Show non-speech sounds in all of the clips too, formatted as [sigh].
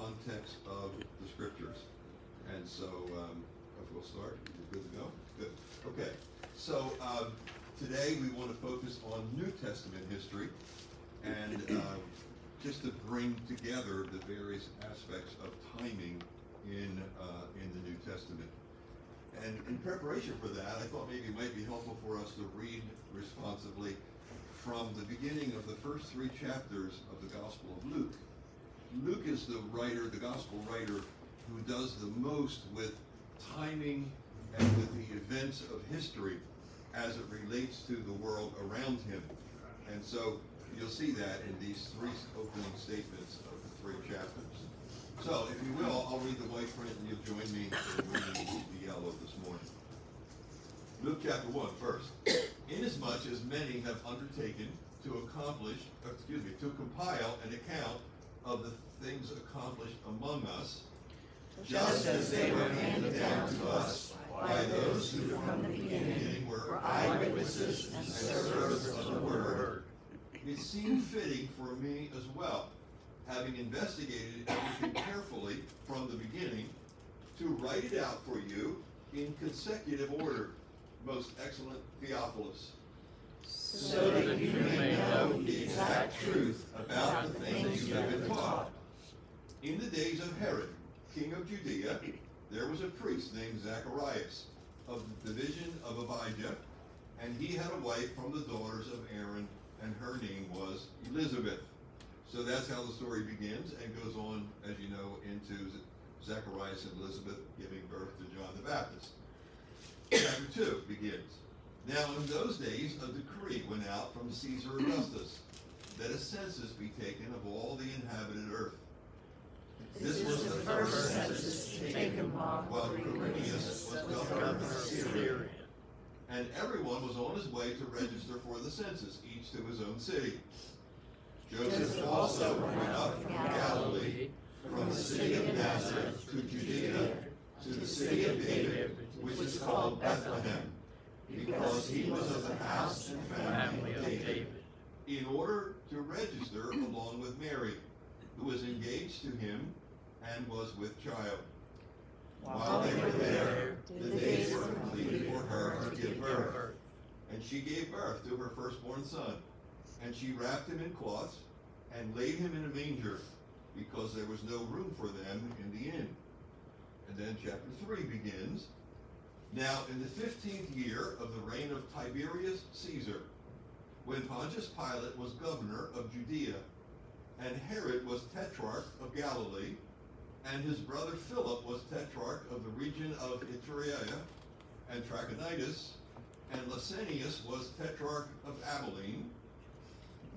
context of the scriptures. And so, um, if we'll start, you're good to go? Good. Okay. So, um, today we want to focus on New Testament history and uh, just to bring together the various aspects of timing in uh, in the New Testament. And in preparation for that, I thought maybe it might be helpful for us to read responsibly from the beginning of the first three chapters of the Gospel of Luke. Luke is the writer, the Gospel writer, who does the most with timing and with the events of history as it relates to the world around him. And so you'll see that in these three opening statements of the three chapters. So, if you will, I'll read the white print and you'll join me in reading the yellow this morning. Luke chapter 1, first. Inasmuch as many have undertaken to accomplish, excuse me, to compile an account of the things accomplished among us, just as they were handed down to us by those who from the beginning were eyewitnesses and servers of the word. It seemed fitting for me as well, having investigated everything carefully from the beginning, to write it out for you in consecutive order, most excellent Theophilus. So that you may know the exact truth about the things you have been taught. In the days of Herod, king of Judea, there was a priest named Zacharias of the division of Abijah, and he had a wife from the daughters of Aaron, and her name was Elizabeth. So that's how the story begins and goes on, as you know, into Zacharias and Elizabeth giving birth to John the Baptist. Chapter 2 begins. Now in those days a decree went out from Caesar Augustus that a census be taken of all the inhabited earth. This was the first census taken while while Quirinius was governor of Syria. And everyone was on his way to register for the census, each to his own city. Joseph also went up from Galilee, from the city of Nazareth to Judea, to the city of David, which is called Bethlehem, because he was of the house and family of David, in order to register along with Mary, who was engaged to him and was with child. While they were there, the days were completed for her to give birth. And she gave birth to her firstborn son. And she wrapped him in cloths and laid him in a manger, because there was no room for them in the inn. And then chapter 3 begins. Now, in the fifteenth year of the reign of Tiberius Caesar, when Pontius Pilate was governor of Judea, and Herod was tetrarch of Galilee, and his brother Philip was tetrarch of the region of Iturea and Trachonitis, and Lysanias was tetrarch of Abilene,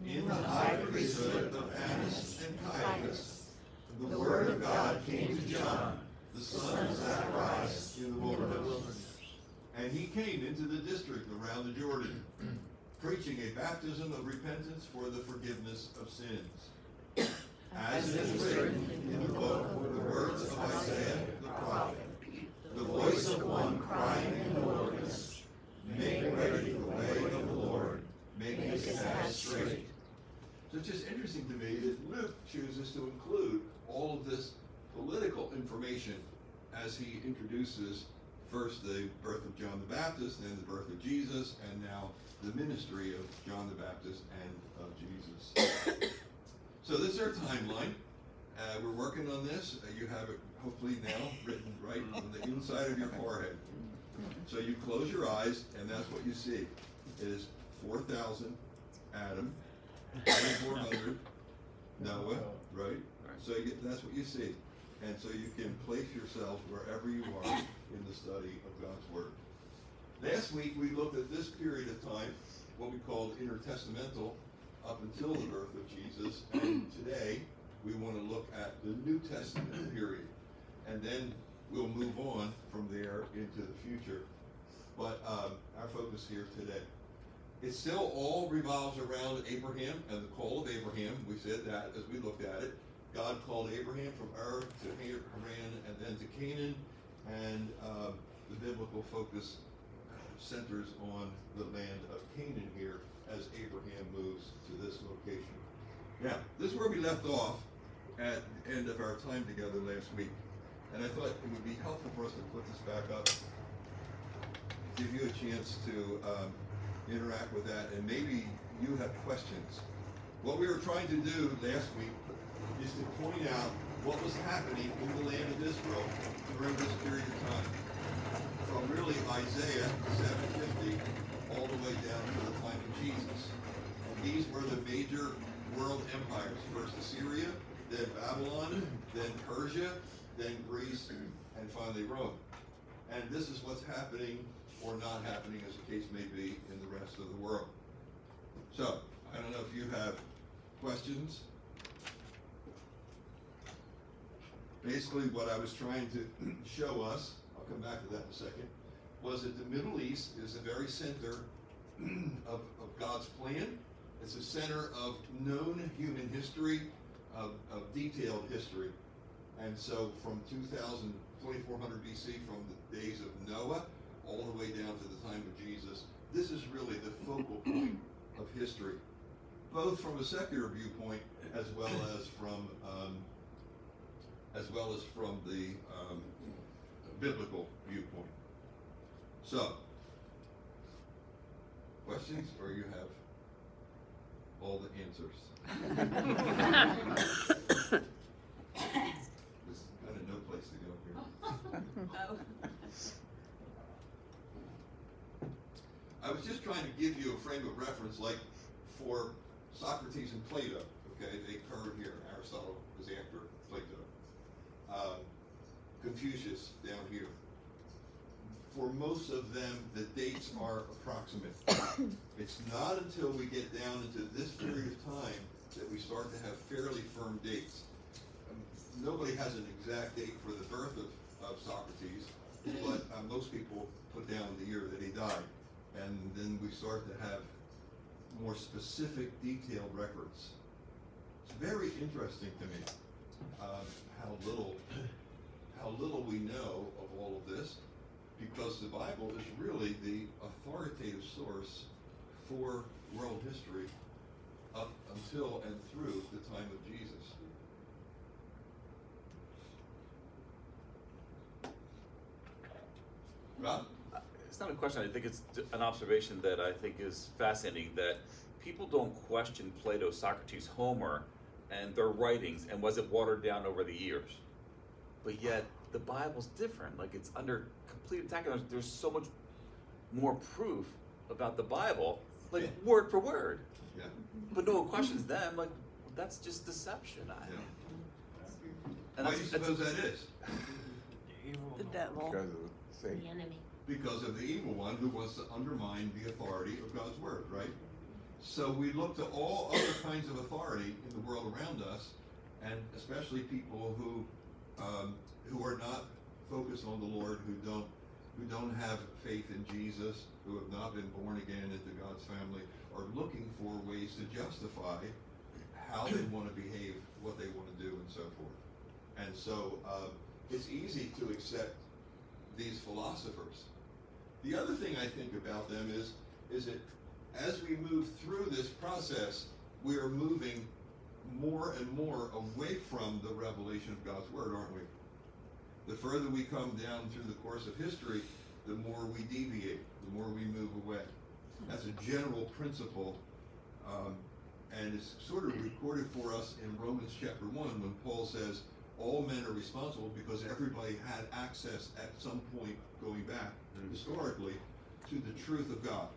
in the high priesthood of Annas and Caiaphas, the word of God came to John, the son of Zacharias, in the. Came into the district around the Jordan, [clears throat] preaching a baptism of repentance for the forgiveness of sins. As it is written in the book, the words of Isaiah the prophet, the voice of one crying in the wilderness, make ready the way of the Lord, make his path straight. So it's just interesting to me that Luke chooses to include all of this political information as he introduces first the birth of John the Baptist, then the birth of Jesus, and now the ministry of John the Baptist and of Jesus. [coughs] So this is our timeline. Uh, we're working on this. Uh, you have it hopefully now written right on the inside of your forehead. So you close your eyes, and that's what you see. It is 4,000 Adam, 2,400 Noah, right? So you, that's what you see. And so you can place yourselves wherever you are in the study of God's Word. Last week we looked at this period of time, what we called intertestamental, up until the birth of Jesus. And [clears throat] today we want to look at the New Testament period. And then we'll move on from there into the future. But um, our focus here today. It still all revolves around Abraham and the call of Abraham. We said that as we looked at it. God called Abraham from Ur to Haran and then to Canaan, and uh, the biblical focus centers on the land of Canaan here as Abraham moves to this location. Now, this is where we left off at the end of our time together last week. And I thought it would be helpful for us to put this back up, give you a chance to um, interact with that, and maybe you have questions. What we were trying to do last week is to point out what was happening in the land of Israel this period of time. From really Isaiah 750 all the way down to the time of Jesus. And these were the major world empires. First Assyria, then Babylon, then Persia, then Greece, and finally Rome. And this is what's happening or not happening, as the case may be, in the rest of the world. So, I don't know if you have questions. Basically, what I was trying to [clears throat] show us, I'll come back to that in a second, was that the Middle East is the very center [clears throat] of, of God's plan. It's the center of known human history, of, of detailed history. And so from 2000, 2400 BC, from the days of Noah, all the way down to the time of Jesus, this is really the focal [clears throat] point of history, both from a secular viewpoint as well as from um, as well as from the um, biblical viewpoint. So, questions, or you have all the answers? [laughs] There's kind of no place to go here. Oh. [laughs] I was just trying to give you a frame of reference, like for Socrates and Plato. Okay, they occurred here. Aristotle was after Plato. Um, Confucius down here. For most of them, the dates are approximate. [coughs] it's not until we get down into this period of time that we start to have fairly firm dates. Um, nobody has an exact date for the birth of, of Socrates, but uh, most people put down the year that he died. And then we start to have more specific, detailed records. It's very interesting to me uh, how little [clears throat] how little we know of all of this, because the Bible is really the authoritative source for world history up until and through the time of Jesus. Rob? It's not a question. I think it's an observation that I think is fascinating. That people don't question Plato, Socrates, Homer, and their writings, and was it watered down over the years? But yet the Bible's different. Like it's under complete attack. And there's, there's so much more proof about the Bible, like Yeah. word for word. Yeah. But no one questions them. Like that's just deception. I, Yeah. and Why do that's, you that's suppose that is? The devil. Because of Satan. The enemy. Because of the evil one who wants to undermine the authority of God's word, right? So we look to all other kinds of authority in the world around us, and especially people who um, who are not focused on the Lord, who don't who don't have faith in Jesus, who have not been born again into God's family, are looking for ways to justify how they want to behave, what they want to do, and so forth. And so um, it's easy to accept these philosophers. The other thing I think about them is, is that as we move through this process, we are moving more and more away from the revelation of God's Word, aren't we? The further we come down through the course of history, the more we deviate, the more we move away. That's a general principle, um, and it's sort of recorded for us in Romans chapter 1 when Paul says, all men are responsible because everybody had access at some point going back historically to the truth of God.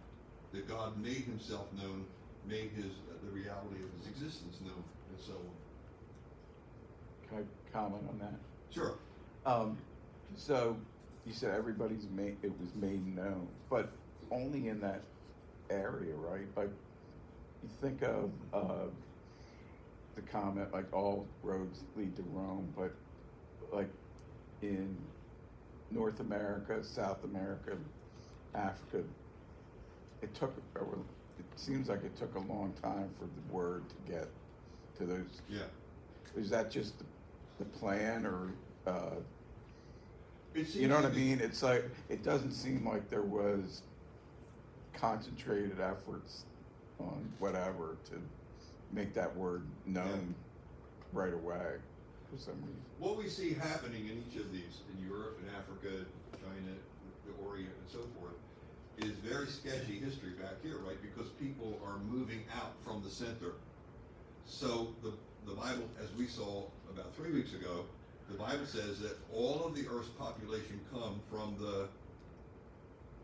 That God made himself known, made his the reality of his existence known, and so on. Can I comment on that? Sure. Um, so you said everybody's made, it was made known, but only in that area, right? Like, you think of, uh, the comment, like all roads lead to Rome, but like in North America, South America, Africa, it took, it seems like it took a long time for the word to get to those Yeah. is that just the, the plan or, uh, It seems you know what I mean? It's like, it doesn't seem like there was concentrated efforts on whatever to make that word known right away for some reason. What we see happening in each of these, in Europe, in Africa, China, the Orient, and so forth, is very sketchy history back here, right? Because people are moving out from the center. So the, the Bible, as we saw about three weeks ago, the Bible says that all of the earth's population come from the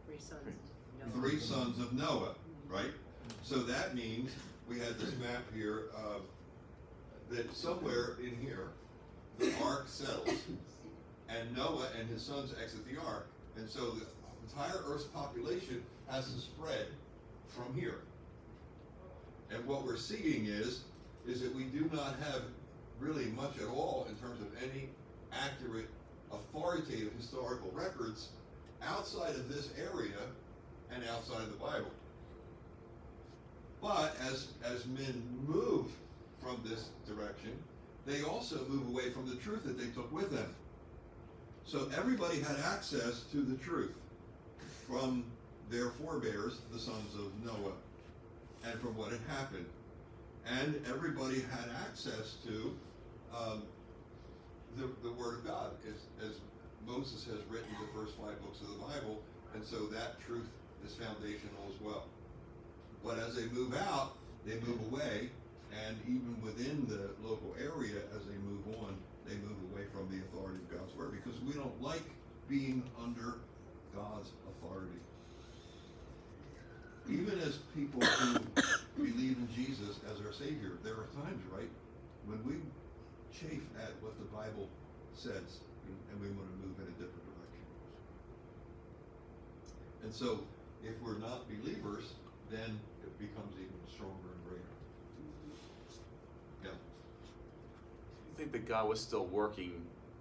Three sons. three sons of Noah, right? So that means, we had this map here, that somewhere in here, the ark settles, and Noah and his sons exit the ark, and so the entire Earth's population has to spread from here. And what we're seeing is, is that we do not have really much at all in terms of any accurate, authoritative historical records outside of this area and outside of the Bible. But as, as men move from this direction, they also move away from the truth that they took with them. So everybody had access to the truth from their forebears, the sons of Noah, and from what had happened. And everybody had access to um, the, the Word of God, as, as Moses has written the first five books of the Bible, and so that truth is foundational as well. But as they move out, they move away, and even within the local area, as they move on, they move away from the authority of God's Word because we don't like being under God's authority. Even as people who [coughs] believe in Jesus as our Savior, there are times, right, when we chafe at what the Bible says and we want to move in a different direction. And so, if we're not believers, then it becomes even stronger and greater. Yeah. You think that God was still working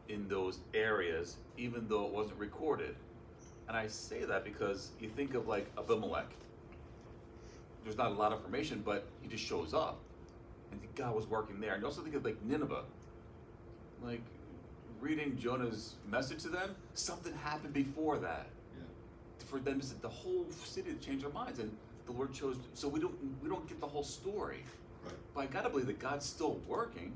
in those areas, even though it wasn't recorded? And I say that because you think of like Abimelech. There's not a lot of information, but he just shows up. And God was working there. And you also think of like Nineveh. Like reading Jonah's message to them, something happened before that. Yeah. For them, to the whole city to change their minds. And the Lord chose so we don't we don't get the whole story. Right. But I gotta believe that God's still working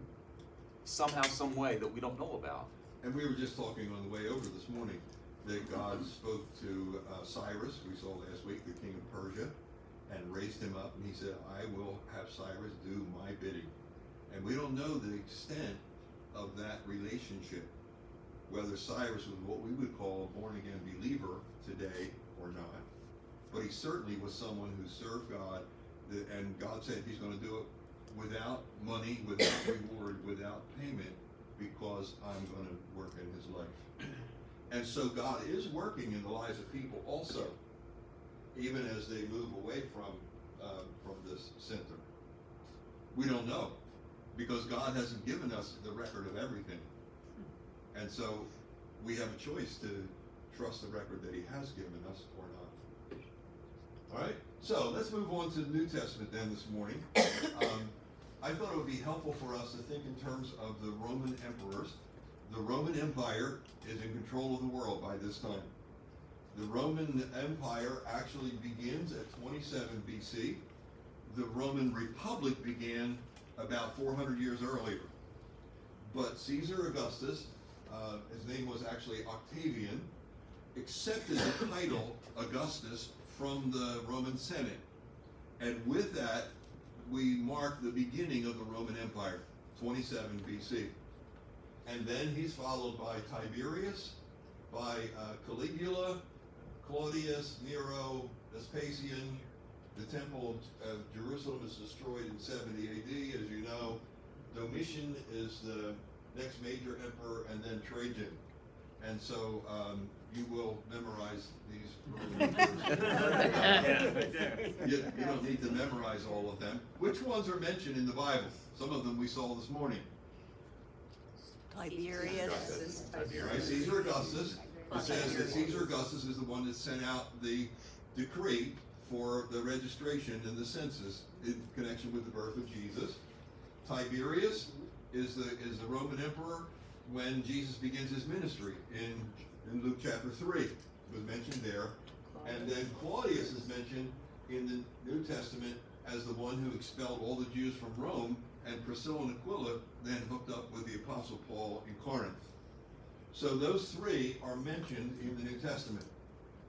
somehow, some way that we don't know about. And we were just talking on the way over this morning that God spoke to uh, Cyrus, we saw last week, the king of Persia, and raised him up, and he said, I will have Cyrus do my bidding. And we don't know the extent of that relationship, whether Cyrus was what we would call a born again believer today or not. But he certainly was someone who served God, and God said he's going to do it without money, without reward, without payment, because I'm going to work in his life. And so God is working in the lives of people also, even as they move away from uh, from this center. We don't know because God hasn't given us the record of everything, and so we have a choice to trust the record that He has given us or not. All right. So let's move on to the New Testament then this morning. [coughs] Um, I thought it would be helpful for us to think in terms of the Roman emperors. The Roman Empire is in control of the world by this time. The Roman Empire actually begins at 27 BC. The Roman Republic began about 400 years earlier. But Caesar Augustus, uh, his name was actually Octavian, accepted the title Augustus from the Roman Senate. And with that, we mark the beginning of the Roman Empire, 27 BC. And then he's followed by Tiberius, by uh, Caligula, Claudius, Nero, Vespasian. The temple of Jerusalem is destroyed in 70 AD, as you know. Domitian is the next major emperor, and then Trajan. And so um, you will memorize these Roman [laughs] emperors. [laughs] You, you don't need to memorize all of them. Which ones are mentioned in the Bible? Some of them we saw this morning. Tiberius. Right, Caesar Augustus. It says that Caesar Augustus is the one that sent out the decree for the registration and the census in connection with the birth of Jesus. Tiberius is the is the Roman emperor when Jesus begins his ministry in in Luke chapter three. It was mentioned there. And then Claudius is mentioned in the New Testament as the one who expelled all the Jews from Rome and Priscilla and Aquila then hooked up with the Apostle Paul in Corinth. So those three are mentioned in the New Testament.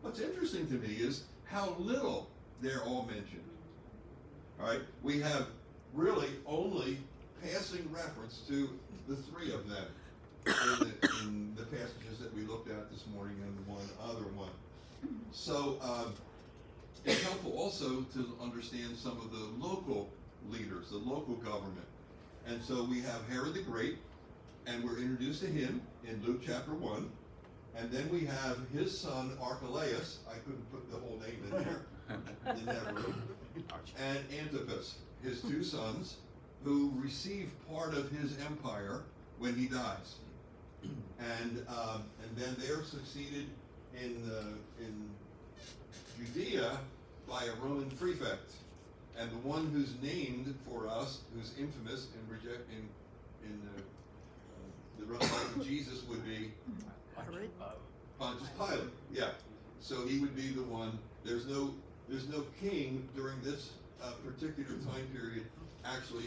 What's interesting to me is how little they're all mentioned. All right, we have really only passing reference to the three of them in the, in the passages that we looked at this morning and one other one. So um, it's helpful also to understand some of the local leaders, the local government. And so we have Herod the Great, and we're introduced to him in Luke chapter 1. And then we have his son Archelaus. I couldn't put the whole name in there. Didn't have room. And Antipas, his two sons, who receive part of his empire when he dies. And um, and then they're succeeded in uh, in Judea by a Roman prefect, and the one who's named for us, who's infamous in reject in in uh, uh, the life of Jesus would be Herod? Pontius Pilate. Yeah, so he would be the one. There's no there's no king during this uh, particular time period actually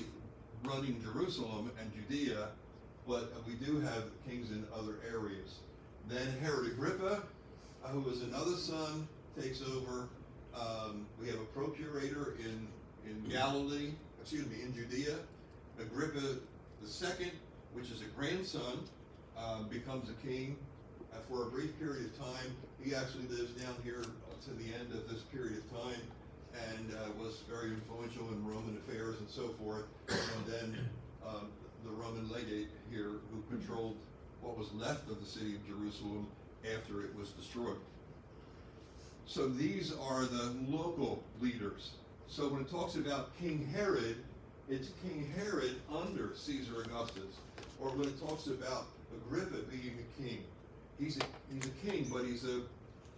running Jerusalem and Judea, but we do have kings in other areas. Then Herod Agrippa, uh, who was another son, takes over. Um, we have a procurator in in Galilee, excuse me, in Judea. Agrippa the second, which is a grandson, um, becomes a king uh, for a brief period of time. He actually lives down here uh, to the end of this period of time and uh, was very influential in Roman affairs and so forth. And then um, the Roman legate here who controlled what was left of the city of Jerusalem after it was destroyed. So these are the local leaders. So when it talks about King Herod, it's King Herod under Caesar Augustus. Or when it talks about Agrippa being a king, he's a, he's a king, but he's a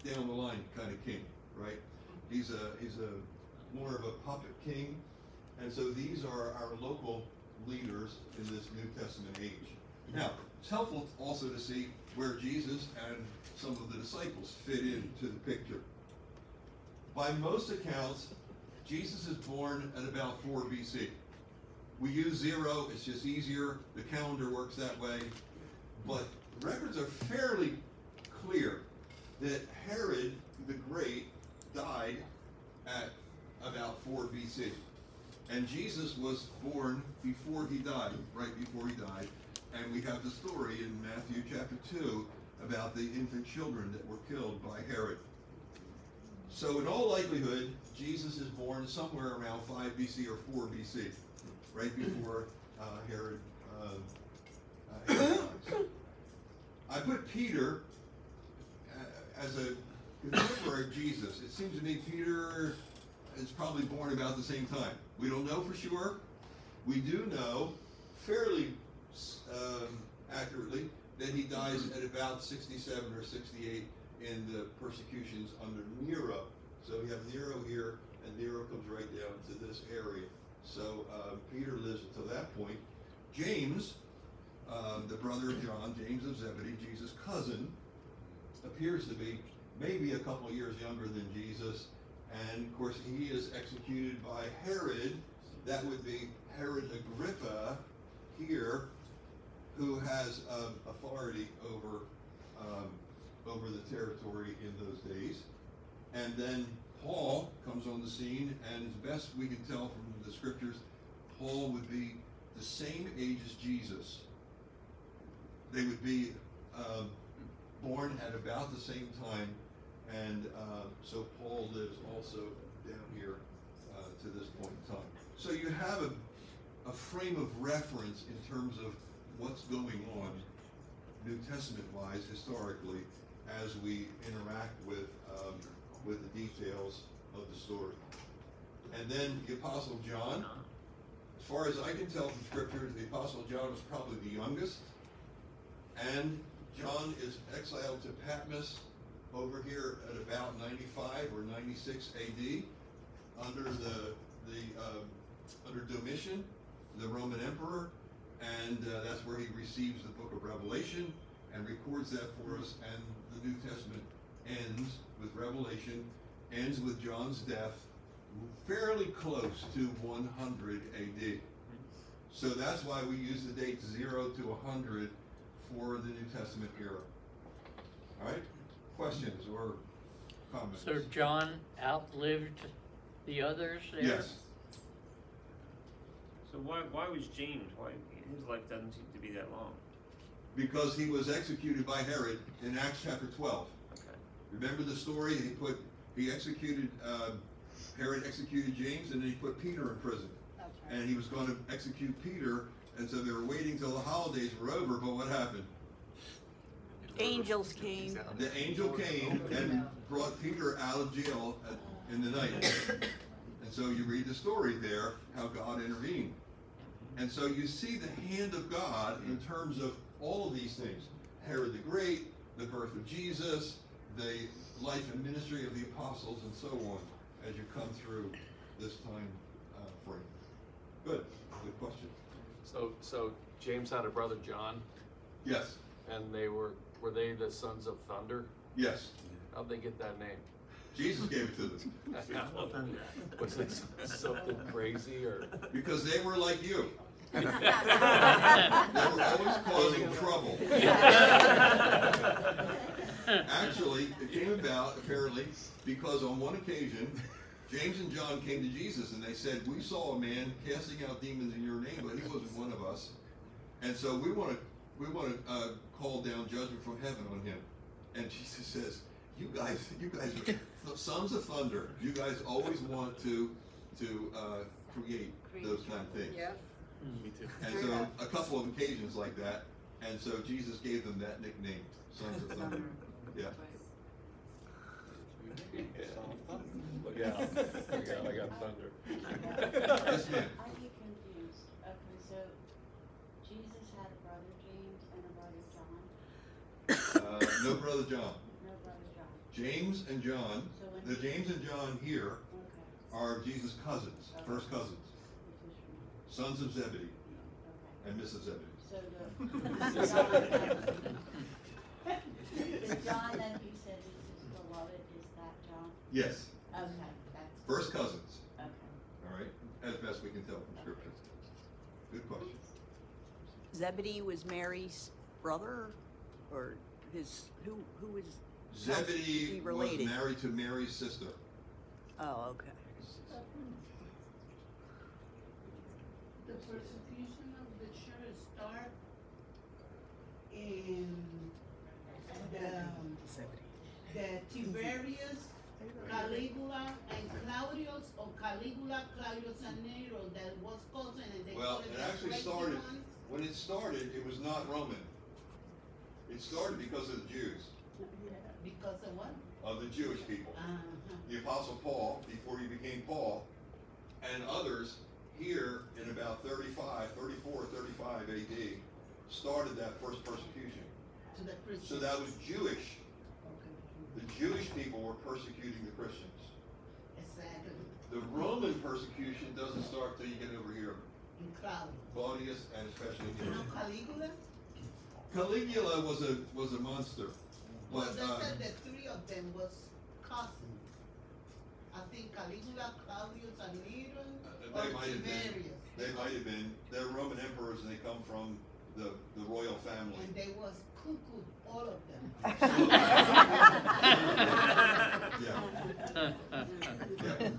down the line kind of king, right? He's a he's a more of a puppet king, and so these are our local leaders in this New Testament age. Now, it's helpful also to see where Jesus and some of the disciples fit into the picture. By most accounts, Jesus is born at about 4 BC. We use zero, it's just easier. The calendar works that way. But records are fairly clear that Herod the Great died at about 4 BC. And Jesus was born before he died, right before he died. And we have the story in Matthew chapter 2 about the infant children that were killed by Herod. So, in all likelihood, Jesus is born somewhere around 5 BC or 4 BC, right before uh, Herod, uh, uh. I put Peter uh, as a contemporary of Jesus. It seems to me Peter is probably born about the same time. We don't know for sure. We do know fairly um, accurately that he dies at about 67 or 68 in the persecutions under Nero. So we have Nero here, and Nero comes right down to this area. So uh, Peter lives until that point. James, um, the brother of John, James of Zebedee, Jesus' cousin, appears to be maybe a couple of years younger than Jesus. And of course, he is executed by Herod. That would be Herod Agrippa here, who has um, authority over um, over the territory in those days. And then Paul comes on the scene, and as best we can tell from the scriptures, Paul would be the same age as Jesus. They would be uh, born at about the same time, and uh, so Paul lives also down here uh, to this point in time. So you have a, a frame of reference in terms of what's going on New Testament wise historically as we interact with um, with the details of the story. And then the Apostle John, as far as I can tell from Scripture, the Apostle John was probably the youngest. And John is exiled to Patmos over here at about 95 or 96 AD under the the uh, under Domitian, the Roman emperor, and uh, that's where he receives the book of Revelation and records that for us. And the New Testament ends with Revelation, ends with John's death, fairly close to 100 AD. So that's why we use the date zero to hundred for the New Testament era. Alright, questions or comments? So John outlived the others there? Yes, So why, why was James, why, his life doesn't seem to be that long, because he was executed by Herod in Acts chapter twelve. okay. Remember the story? He put, he executed, uh, Herod executed James and then he put Peter in prison. And he was going to execute Peter, and so they were waiting till the holidays were over, but what happened? Angels came. The angel came and brought Peter out of jail at- in the night. [coughs] And so you read the story there, how God intervened. And so you see the hand of God in terms of all of these things. Herod the Great, the birth of Jesus, the life and ministry of the apostles, and so on, as you come through this time uh, frame. Good, good question. So, so James had a brother John, Yes, and they were, were they the sons of thunder? yes, How'd they get that name? Jesus gave it to them, [laughs] Was it something crazy or? because they were like you. They were always causing trouble. Actually, it came about apparently because on one occasion, James and John came to Jesus and they said, "We saw a man casting out demons in your name, but he wasn't one of us, and so we want to we want to uh, call down judgment from heaven on him." And Jesus says, "You guys, you guys are th- sons of thunder. You guys always want to to uh, create those kind of things." Yep. Me too. And so a couple of occasions like that, and so Jesus gave them that nickname, Sons of Thunder. Yeah. Look out, look out, I got thunder. [laughs] Yes, ma'am. I get confused. Okay, so Jesus had a brother James and a brother John. Uh, no brother John. No brother John. James and John, So the James and John here Okay. are Jesus' cousins, first cousins, Which is sons of Zebedee okay. and Mrs. Zebedee. So the [laughs] the John that you said is his beloved is that John? Yes, Okay, that's first cousins, okay. all right, as best we can tell from scripture. Good question. Zebedee was Mary's brother, or his, who, who was? Zebedee he was related? married to Mary's sister. Oh, okay. The persecution of the church start in the, the Tiberius, Caligula, and Claudius, or Caligula, Claudius and Nero, that was causing, and they Well, called it the actually crazy started, ones. when it started, it was not Roman. It started because of the Jews, Because of what? of the Jewish people. Uh-huh. The Apostle Paul, before he became Paul, and others here in about 35, 34, 35 AD, started that first persecution. The Christians. So that was Jewish. Okay. The Jewish people were persecuting the Christians. Exactly, The Roman persecution doesn't start till you get over here. in Claudius. Claudius and especially You know Caligula? Caligula was a was a monster. Well, But they uh, said that three of them was cousins. I think Caligula, Claudius, and Nero, Uh, or they might have been. Tiberius. they might have been. They're Roman emperors and they come from the, the royal family. And they was cuckoo, all of them. [laughs] Yeah. Yeah.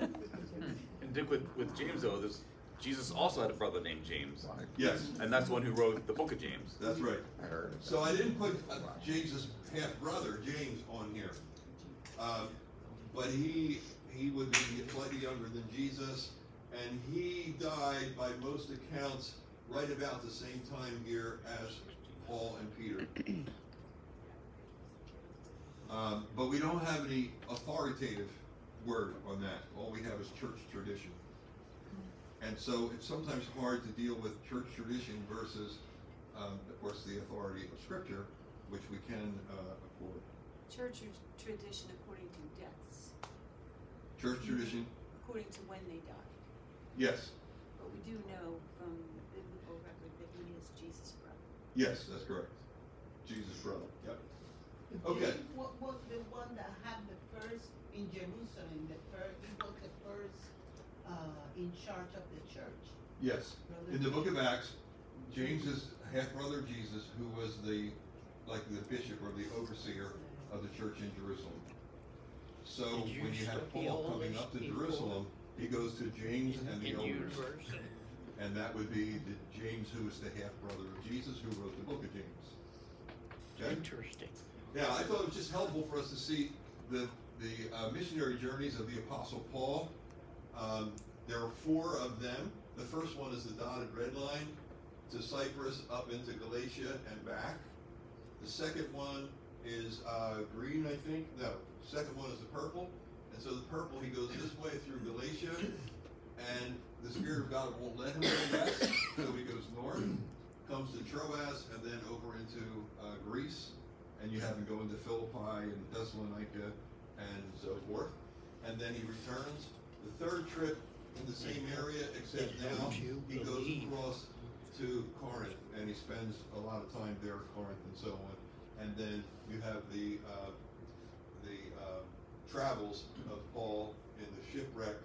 And Dick, with, with James though, this, Jesus also had a brother named James, Yes, and that's the one who wrote the book of James. that's right. I heard So I didn't put uh, James's half brother James on here, um, but he he would be slightly younger than Jesus, and he died by most accounts right about the same time here as Paul and Peter. [clears throat] Um, but we don't have any authoritative word on that. All we have is church tradition. And so it's sometimes hard to deal with church tradition versus, um, of course, the authority of Scripture, which we can uh, accord. Church tradition according to deaths, Church tradition, according to when they died. yes, But we do know from the biblical record that he is Jesus' brother. yes, that's correct. Jesus' brother, yep. Okay. James wa- was the one that had the first in Jerusalem, the first, he was the first, uh, in charge of the church. Yes, in the book of Acts, James is half brother Jesus, who was the, like the bishop or the overseer of the church in Jerusalem. So Did you when you have Paul coming up to? Jerusalem, he goes to James and the elders. And that would be the James who is the half brother of Jesus, who wrote the book of James. Okay? Interesting. Yeah, I thought it was just helpful for us to see the, the uh, missionary journeys of the Apostle Paul. Um, there are four of them. The first one is the dotted red line to Cyprus, up into Galatia and back. The second one is uh, green, I think. No, second one is the purple. And so the purple, he goes this way through Galatia, and the Spirit of God won't let him go west, so he goes north, comes to Troas, and then over into uh, Greece and you have him go into Philippi and Thessalonica and so forth. And then he returns. The third trip in the same area, except now he goes across to Corinth and he spends a lot of time there at Corinth and so on. And then you have the uh, the uh, travels of Paul in the shipwreck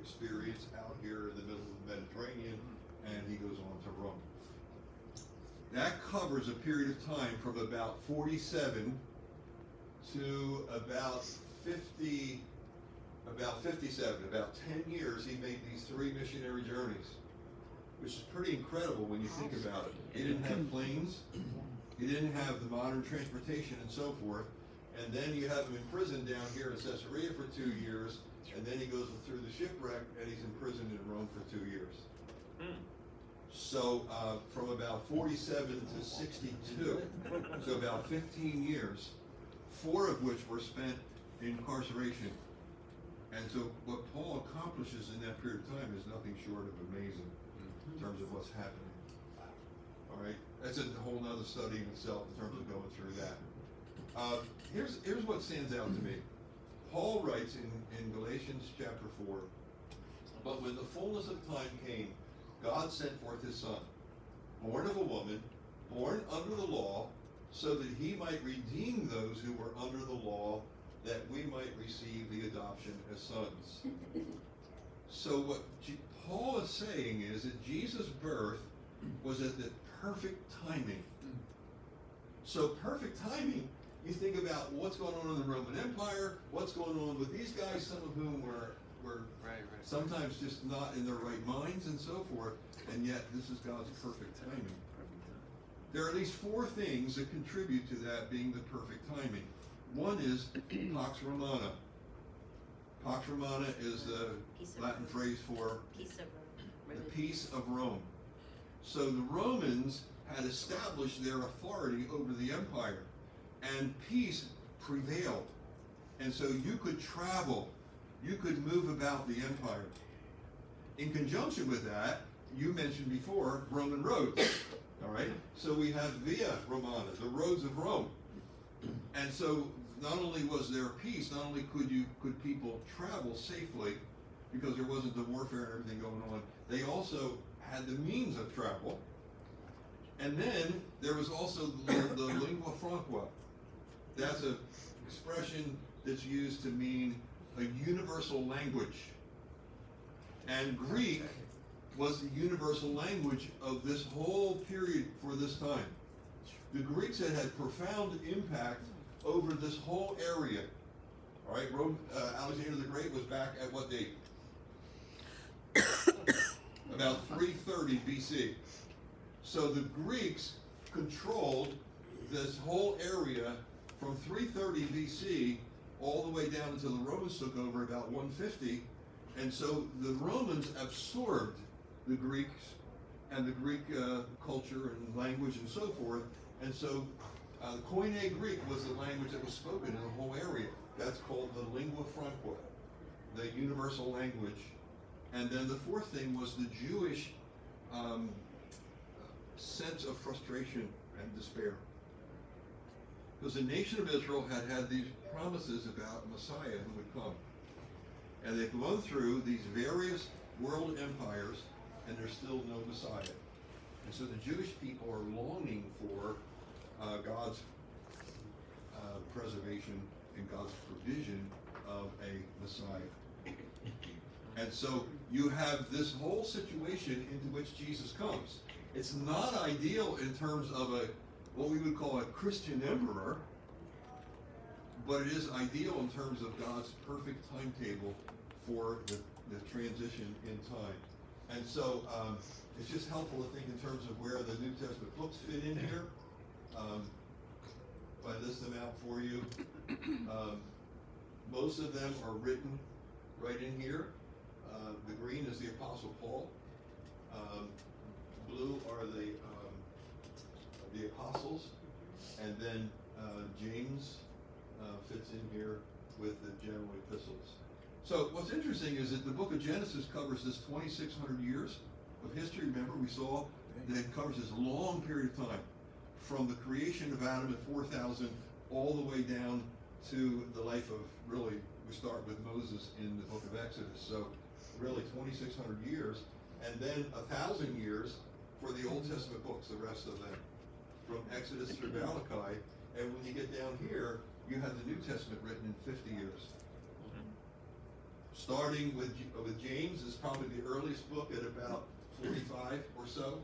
experience out here in the middle of the Mediterranean, and he goes on to Rome. That covers a period of time from about 47 to about 50, about 57, about 10 years he made these three missionary journeys, which is pretty incredible when you think about it. He didn't have planes, [clears throat] he didn't have the modern transportation and so forth, and then you have him imprisoned down here in Caesarea for two years, and then he goes through the shipwreck and he's imprisoned in Rome for two years. So, uh, from about forty-seven to sixty-two, so about fifteen years, four of which were spent in incarceration. And so what Paul accomplishes in that period of time is nothing short of amazing in terms of what's happening. All right, that's a whole other study in itself in terms of going through that. Uh, here's, here's what stands out to me. Paul writes in, in Galatians chapter four, but when the fullness of time came, God sent forth his son, born of a woman, born under the law, so that he might redeem those who were under the law, that we might receive the adoption as sons. [laughs] So what Paul is saying is that Jesus' birth was at the perfect timing. Mm. So perfect timing, you think about what's going on in the Roman Empire, what's going on with these guys, some of whom were were Right, right. sometimes just not in their right minds and so forth, and yet this is God's perfect timing. There are at least four things that contribute to that being the perfect timing. One is [clears throat] Pax Romana. Pax Romana is the Latin phrase for Piece of road. the peace of Rome. So the Romans had established their authority over the empire, and peace prevailed. And so you could travel, you could move about the empire. In conjunction with that, you mentioned before Roman roads. [coughs] All right? So we have Via Romana, the roads of Rome. And so not only was there peace, not only could you could people travel safely because there wasn't the warfare and everything going on, they also had the means of travel. And then there was also the, the [coughs] lingua franca. That's an expression that's used to mean a universal language. And Greek was the universal language of this whole period for this time. The Greeks had had profound impact over this whole area. All right, Rome, uh, Alexander the Great was back at what date? About 330 BC. So the Greeks controlled this whole area from 330 BC all the way down until the Romans took over about 150. And so the Romans absorbed the Greeks and the Greek uh, culture and language and so forth. And so uh, Koine Greek was the language that was spoken in the whole area. That's called the lingua franca, the universal language. And then the fourth thing was the Jewish um, sense of frustration and despair. Because the nation of Israel had had these promises about Messiah who would come. And they've gone through these various world empires, and there's still no Messiah. And so the Jewish people are longing for uh, God's uh, preservation and God's provision of a Messiah. And so you have this whole situation into which Jesus comes. It's not ideal in terms of a what we would call a Christian emperor, but it is ideal in terms of God's perfect timetable for the, the transition in time. And so um, it's just helpful to think in terms of where the New Testament books fit in here. Um, if I list them out for you, um, most of them are written right in here. Uh, the green is the Apostle Paul. Um, blue are the um, the apostles, and then uh, James uh, fits in here with the general epistles. So what's interesting is that the book of Genesis covers this 2,600 years of history. Remember, we saw that it covers this long period of time from the creation of Adam at 4,000 all the way down to the life of really, we start with Moses in the book of Exodus. So really 2,600 years, and then a thousand years for the Old Testament books, the rest of them, from Exodus through Malachi. And when you get down here, you have the New Testament written in 50 years. Starting with, with James is probably the earliest book at about 45 or so,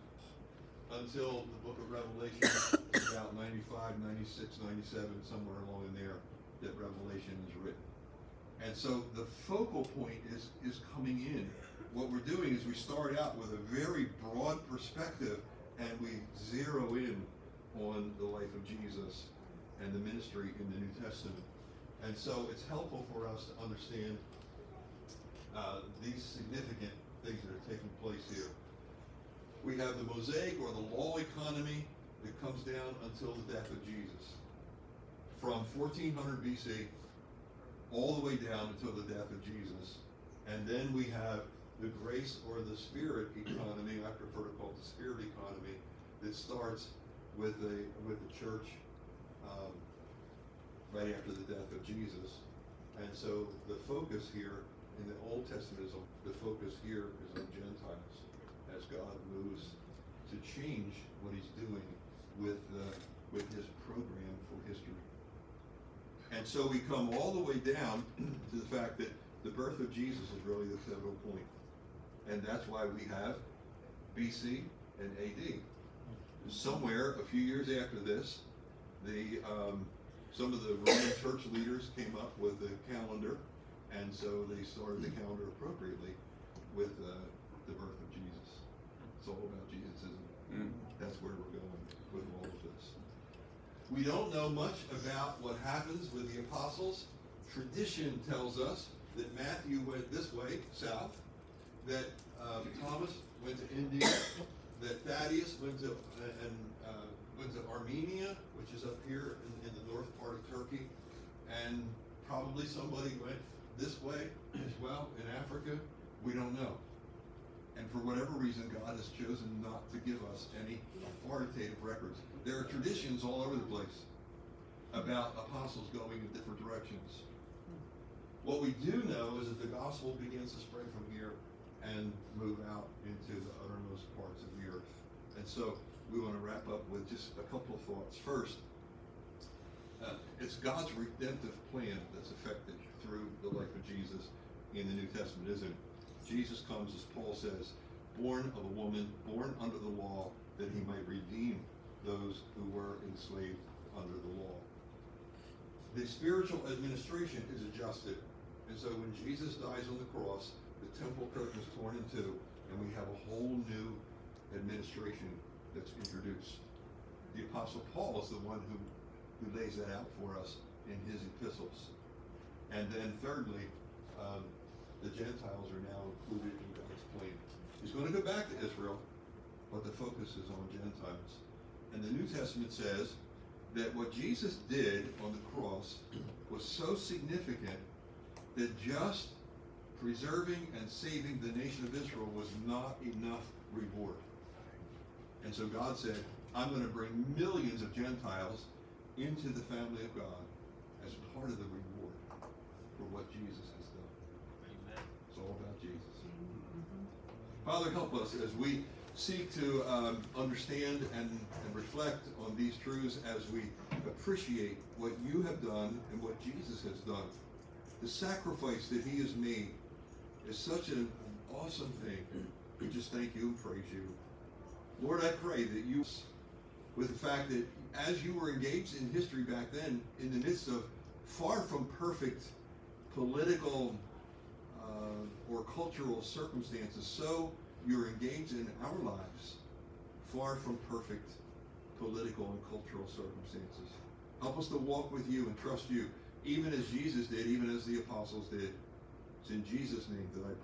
until the book of Revelation, about 95, 96, 97, somewhere along in there, that Revelation is written. And so the focal point is, is coming in. What we're doing is we start out with a very broad perspective and we zero in on the life of Jesus and the ministry in the New Testament. And so it's helpful for us to understand uh, these significant things that are taking place here. We have the Mosaic or the law economy that comes down until the death of Jesus. From 1400 BC all the way down until the death of Jesus. And then we have the grace or the spirit economy, I prefer to call it the spirit economy, that starts with the with the church um, right after the death of Jesus. And so the focus here in the Old Testament is on, the focus here is on Gentiles as God moves to change what He's doing with uh, with His program for history. And so we come all the way down [clears throat] to the fact that the birth of Jesus is really the pivotal point. And that's why we have BC and AD. Somewhere a few years after this, the um, some of the Roman [coughs] church leaders came up with a calendar, and so they started the calendar appropriately with uh, the birth of Jesus. It's all about Jesus, isn't it? Mm. That's where we're going with all of this. We don't know much about what happens with the apostles. Tradition tells us that Matthew went this way, south, that um, Thomas went to India, that Thaddeus went to uh, and uh, went to Armenia, which is up here in, in the north part of Turkey, and probably somebody went this way as well in Africa. We don't know. And for whatever reason, God has chosen not to give us any authoritative records. There are traditions all over the place about apostles going in different directions. What we do know is that the gospel begins to spread from here and move out into the uttermost parts of the earth. And so we want to wrap up with just a couple of thoughts. First, uh, it's God's redemptive plan that's effected through the life of Jesus in the New Testament, isn't it? Jesus comes, as Paul says, born of a woman, born under the law, that he might redeem those who were enslaved under the law. The spiritual administration is adjusted. And so when Jesus dies on the cross, the temple curtain is torn in two, and we have a whole new administration that's introduced. The Apostle Paul is the one who, who lays that out for us in his epistles. And then thirdly, um, the Gentiles are now included in God's plan. He's going to go back to Israel, but the focus is on Gentiles. And the New Testament says that what Jesus did on the cross was so significant that just preserving and saving the nation of Israel was not enough reward. And so God said, I'm going to bring millions of Gentiles into the family of God as part of the reward for what Jesus has done. It's all about Jesus. Father, help us as we seek to um, understand and, and reflect on these truths as we appreciate what you have done and what Jesus has done. The sacrifice that he has made is such an awesome thing. We just thank you and praise you. Lord, I pray that you, with the fact that as you were engaged in history back then, in the midst of far from perfect political uh, or cultural circumstances, so you're engaged in our lives, far from perfect political and cultural circumstances. Help us to walk with you and trust you, even as Jesus did, even as the apostles did. It's in Jesus' name that I